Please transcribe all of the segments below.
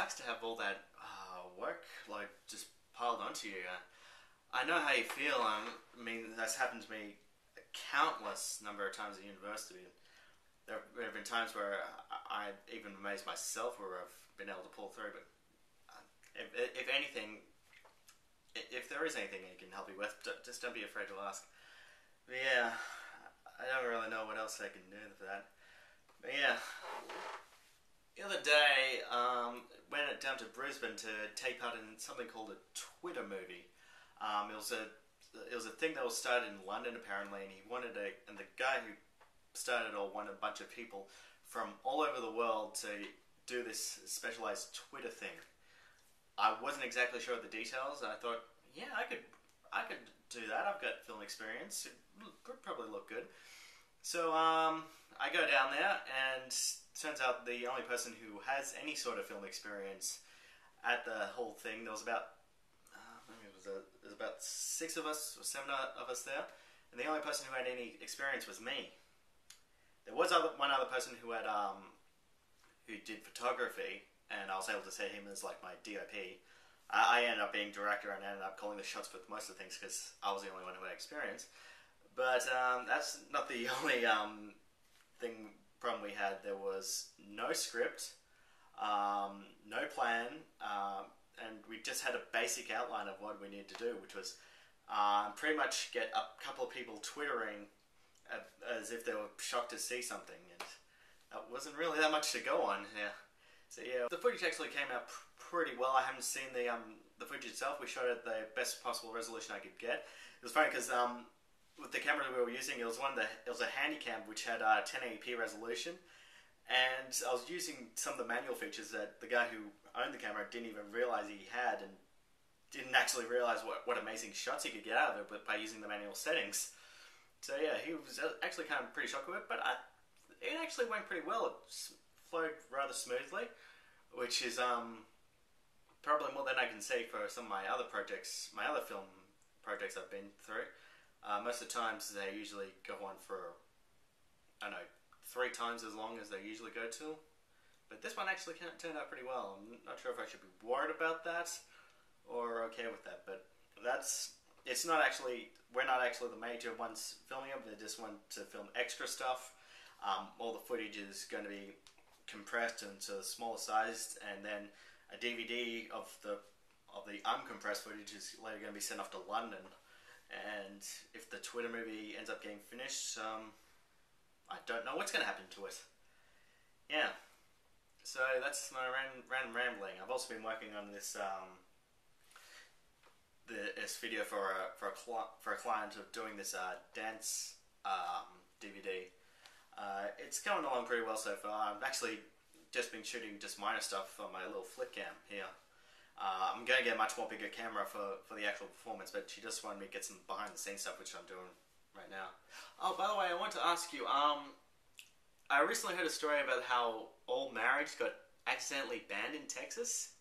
sucks to have all that uh, work like just piled onto you. I know how you feel. Um, I mean, that's happened to me a countless number of times at university. There have been times where I, I even amazed myself where I've been able to pull through. But uh, if, if anything, if there is anything I can help you with, just don't be afraid to ask. But yeah, I don't really know what else I can do for that. But yeah, the other day, um, down to Brisbane to take part in something called a Twitter movie. Um, it was a it was a thing that was started in London apparently, and he wanted a and the guy who started it all wanted a bunch of people from all over the world to do this specialized Twitter thing. I wasn't exactly sure of the details. And I thought, yeah, I could I could do that. I've got film experience. It would probably look good. So um, I go down there, and turns out the only person who has any sort of film experience at the whole thing. There was about it was, a, it was about six of us or seven of us there, and the only person who had any experience was me. There was other, one other person who had um, who did photography, and I was able to set him as like my DOP. I, ended up being director and I ended up calling the shots with most of the things because I was the only one who had experience. But um, that's not the only um, thing problem we had. There was no script, um, no plan, um, and we just had a basic outline of what we needed to do, which was um, pretty much get a couple of people twittering as if they were shocked to see something, and that wasn't really that much to go on. Yeah. So yeah, the footage actually came out pr- pretty well. I haven't seen the um the footage itself. We shot it at the best possible resolution I could get. It was funny because um with the camera that we were using, it was one of the it was a Handycam which had uh, 1080p resolution, and I was using some of the manual features that the guy who owned the camera didn't even realize he had, and didn't actually realize what, what amazing shots he could get out of it, but by using the manual settings. So yeah, he was actually kind of pretty shocked with it, but I, it actually went pretty well. It flowed rather smoothly, which is um, probably more than I can say for some of my other projects, my other film projects I've been through. Uh, most of the times they usually go on for, I don't know, three times as long as they usually go to. But this one actually turned out pretty well. I'm not sure if I should be worried about that or okay with that. But that's it's not actually we're not actually the major ones filming it. They just want to film extra stuff. Um, all the footage is going to be compressed into smaller sized, and then a DVD of the of the uncompressed footage is later going to be sent off to London. And if the Twitter movie ends up getting finished, um, I don't know what's going to happen to it. Yeah. So that's my random, rambling. I've also been working on this um, the, this video for a for a cl- for a client of doing this uh, dance um, DVD. Uh, it's coming along pretty well so far. I've actually just been shooting just minor stuff on my little Flip cam here. Uh, I'm going to get a much more bigger camera for, for the actual performance, but she just wanted me to get some behind the scenes stuff, which I'm doing right now. Oh, by the way, I want to ask you. Um, I recently heard a story about how all marriage got accidentally banned in Texas,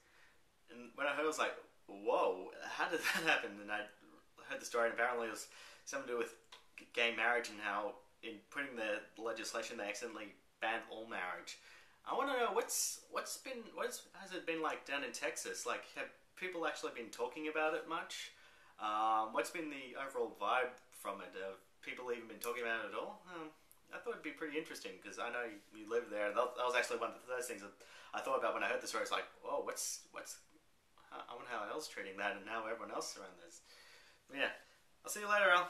and when I heard, it, I was like, "Whoa, how did that happen?" And I heard the story, and apparently it was something to do with gay marriage and how in putting the legislation they accidentally banned all marriage. I want to know what's what's been what's has it been like down in Texas? Like, have people actually been talking about it much? Um, what's been the overall vibe from it? Have people even been talking about it at all? Um, I thought it'd be pretty interesting because I know you live there. That, was actually one of those things that I thought about when I heard the story. It's like, oh, what's what's? I wonder how else treating that and how everyone else around this. Yeah, I'll see you later, Al.